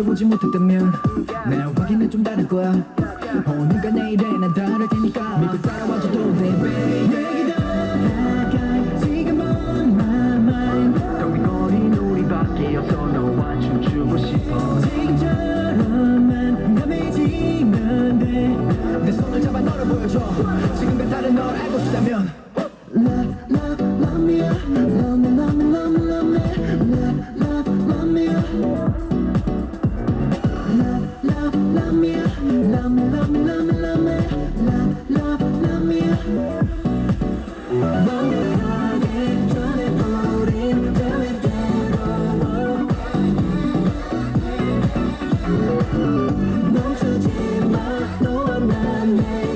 느껴보지 못했다면 내 확인은 좀 다를 거야 오늘과 내일에 난 다를 테니까 믿고 따라와줘도 돼 baby 내게 더 가까이 지금 on my mind 텅빈거린 우리밖에 없어 너와 춤추고 싶어 지금처럼만 감해지면 돼내 손을 잡아 너를 보여줘 지금과 다른 널 알고 싶다면 Love, love, love me Love, love, love me Monday.